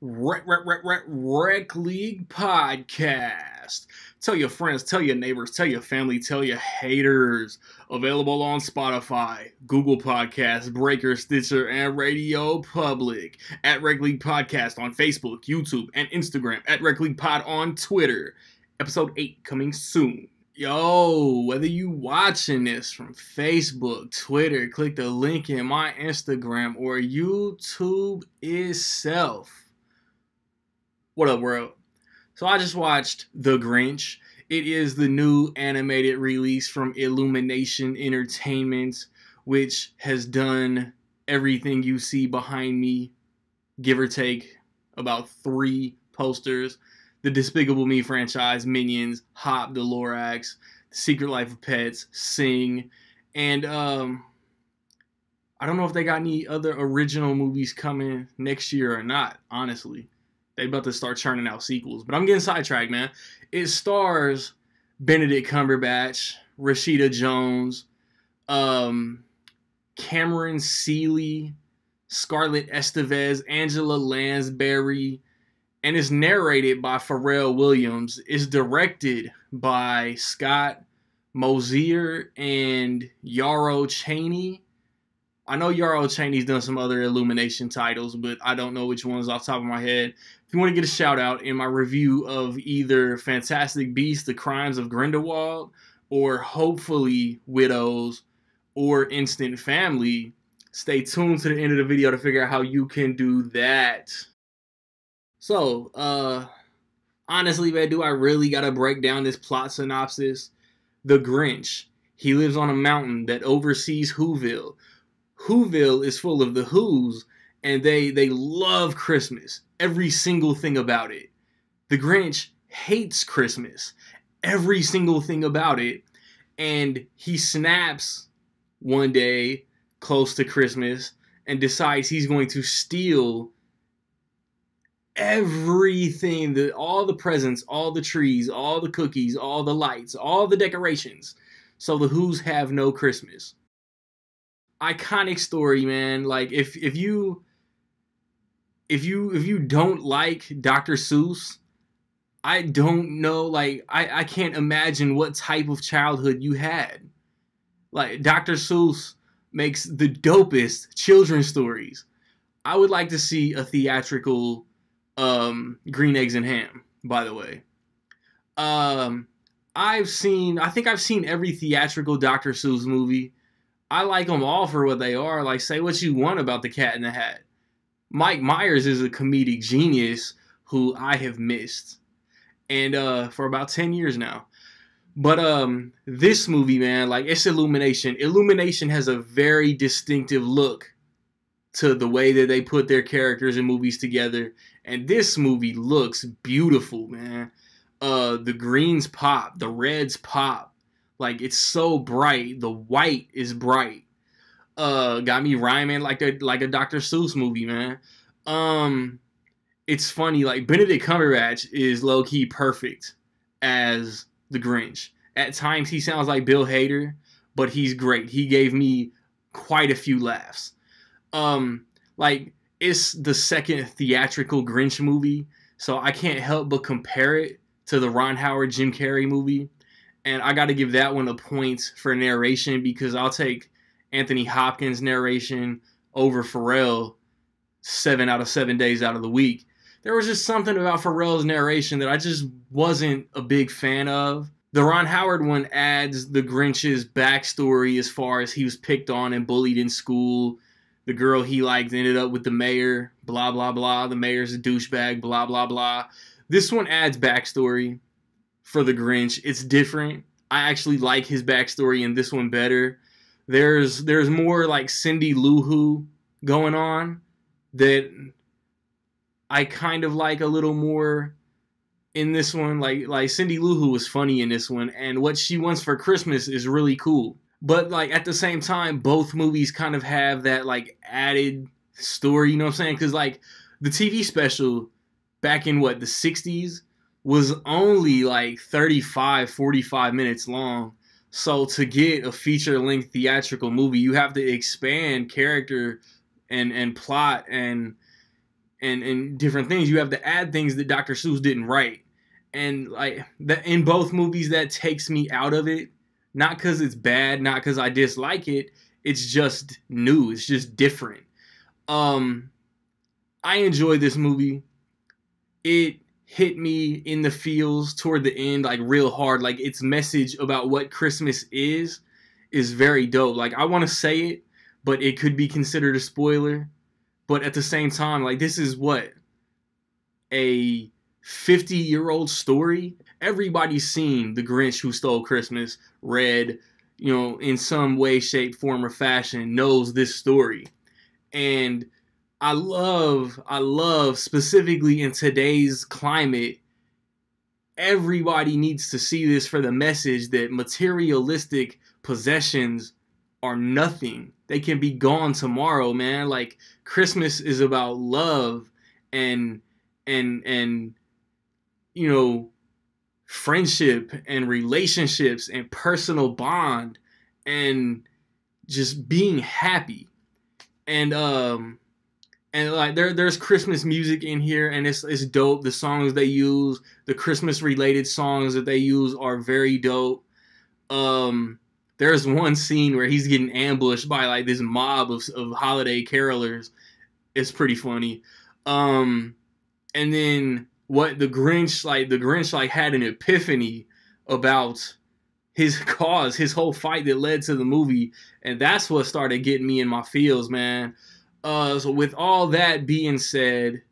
Rec, Rec, Rec, Rec, Rec League podcast. Tell your friends, tell your neighbors, tell your family, tell your haters. Available on Spotify, Google Podcasts, Breaker, Stitcher, and Radio Public. At Rec League Podcast on Facebook, YouTube, and Instagram. At Rec League Pod on Twitter. Episode 8 coming soon. Yo, whether you watching this from Facebook, Twitter, click the link in my Instagram or YouTube itself. What up, world? So I just watched The Grinch. It is the new animated release from Illumination Entertainment, which has done everything you see behind me, give or take about three posters. The Despicable Me franchise, Minions, Hop the Lorax, Secret Life of Pets, Sing, and um I don't know if they got any other original movies coming next year or not, honestly they about to start churning out sequels. But I'm getting sidetracked, man. It stars Benedict Cumberbatch, Rashida Jones, um, Cameron Seely, Scarlett Estevez, Angela Lansbury, and is narrated by Pharrell Williams. It's directed by Scott Mosier and Yarrow Cheney. I know Yarrow Cheney's done some other Illumination titles, but I don't know which ones off top of my head. If you want to get a shout out in my review of either Fantastic Beasts, The Crimes of Grindelwald, or hopefully Widows or Instant Family, stay tuned to the end of the video to figure out how you can do that. So, uh, honestly, man, do I really gotta break down this plot synopsis? The Grinch. He lives on a mountain that oversees Whoville Whoville is full of the Who's, and they they love Christmas. Every single thing about it. The Grinch hates Christmas. Every single thing about it. And he snaps one day close to Christmas and decides he's going to steal everything the all the presents, all the trees, all the cookies, all the lights, all the decorations. So the Who's have no Christmas iconic story, man. Like if if you if you if you don't like Dr. Seuss, I don't know like I I can't imagine what type of childhood you had. Like Dr. Seuss makes the dopest children's stories. I would like to see a theatrical um Green Eggs and Ham, by the way. Um I've seen I think I've seen every theatrical Dr. Seuss movie. I like them all for what they are. Like, say what you want about the Cat in the Hat. Mike Myers is a comedic genius who I have missed, and uh, for about ten years now. But um, this movie, man, like it's Illumination. Illumination has a very distinctive look to the way that they put their characters and movies together, and this movie looks beautiful, man. Uh, the greens pop, the reds pop, like it's so bright. The white is bright. Uh, got me rhyming like a like a Dr. Seuss movie, man. Um, it's funny. Like Benedict Cumberbatch is low key perfect as the Grinch. At times he sounds like Bill Hader, but he's great. He gave me quite a few laughs. Um, like it's the second theatrical Grinch movie, so I can't help but compare it to the Ron Howard Jim Carrey movie and I got to give that one a point for narration because I'll take Anthony Hopkins' narration over Pharrell seven out of seven days out of the week. There was just something about Pharrell's narration that I just wasn't a big fan of. The Ron Howard one adds the Grinch's backstory as far as he was picked on and bullied in school. The girl he liked ended up with the mayor, blah, blah, blah. The mayor's a douchebag, blah, blah, blah. This one adds backstory for the Grinch. It's different. I actually like his backstory in this one better. There's there's more like Cindy Lou Who going on that I kind of like a little more in this one. Like like Cindy Lou Who was funny in this one, and what she wants for Christmas is really cool. But like at the same time, both movies kind of have that like added story. You know what I'm saying? Because like the TV special back in what the 60s was only like 35, 45 minutes long. So to get a feature length theatrical movie, you have to expand character and and plot and and and different things. You have to add things that Dr. Seuss didn't write, and like that in both movies that takes me out of it. Not because it's bad, not because I dislike it. It's just new. It's just different. Um, I enjoyed this movie. It hit me in the feels toward the end, like real hard. Like its message about what Christmas is is very dope. Like I want to say it, but it could be considered a spoiler. But at the same time, like this is what a 50 year old story. Everybody's seen The Grinch Who Stole Christmas, read, you know, in some way, shape, form, or fashion, knows this story. And I love, I love specifically in today's climate, everybody needs to see this for the message that materialistic possessions are nothing. They can be gone tomorrow, man. Like Christmas is about love and and and you know friendship and relationships and personal bond and just being happy. And um and like there there's Christmas music in here and it's it's dope. The songs they use, the Christmas related songs that they use are very dope. Um there's one scene where he's getting ambushed by like this mob of, of holiday carolers. It's pretty funny. Um and then what the Grinch like the Grinch like had an epiphany about his cause, his whole fight that led to the movie, and that's what started getting me in my feels, man. Uh, so with all that being said,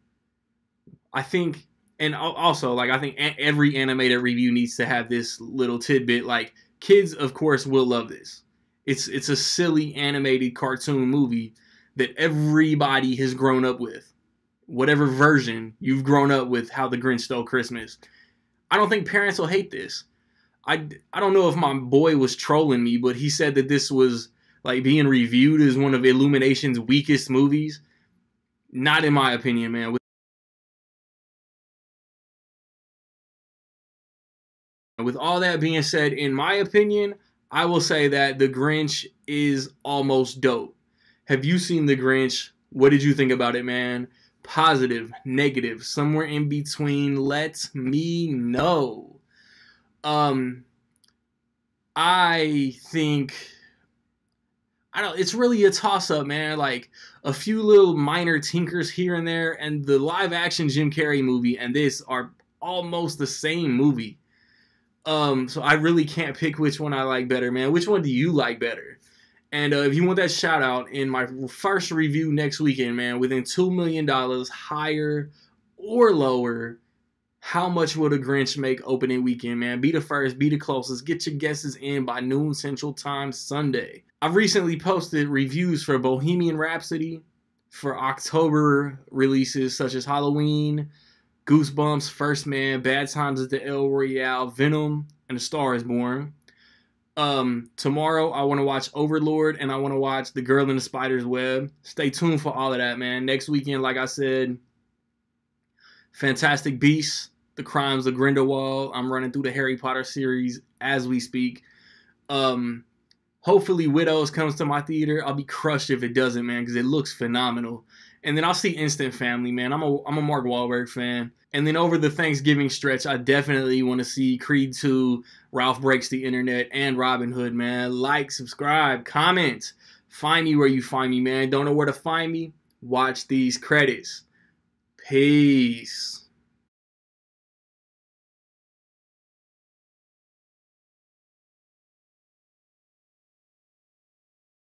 I think, and also like I think every animated review needs to have this little tidbit. Like kids, of course, will love this. It's it's a silly animated cartoon movie that everybody has grown up with. Whatever version you've grown up with, how the Grinch stole Christmas. I don't think parents will hate this. I, I don't know if my boy was trolling me, but he said that this was like being reviewed as one of Illumination's weakest movies. Not in my opinion, man. With, with all that being said, in my opinion, I will say that The Grinch is almost dope. Have you seen The Grinch? What did you think about it, man? Positive, negative, somewhere in between. Let me know. Um, I think I don't. It's really a toss up, man. Like a few little minor tinkers here and there, and the live action Jim Carrey movie and this are almost the same movie. Um, so I really can't pick which one I like better, man. Which one do you like better? And uh, if you want that shout out in my first review next weekend, man, within two million dollars, higher or lower, how much will the Grinch make opening weekend, man? Be the first, be the closest. Get your guesses in by noon Central Time Sunday. I've recently posted reviews for Bohemian Rhapsody for October releases such as Halloween, Goosebumps, First Man, Bad Times at the El Royale, Venom, and A Star is Born. Um, tomorrow I want to watch Overlord and I want to watch The Girl in the Spider's Web. Stay tuned for all of that, man. Next weekend, like I said, Fantastic Beasts, The Crimes of Grindelwald. I'm running through the Harry Potter series as we speak. Um, Hopefully, Widows comes to my theater. I'll be crushed if it doesn't, man, because it looks phenomenal. And then I'll see Instant Family, man. I'm a I'm a Mark Wahlberg fan. And then over the Thanksgiving stretch, I definitely want to see Creed 2, Ralph Breaks the Internet, and Robin Hood, man. Like, subscribe, comment. Find me where you find me, man. Don't know where to find me? Watch these credits. Peace.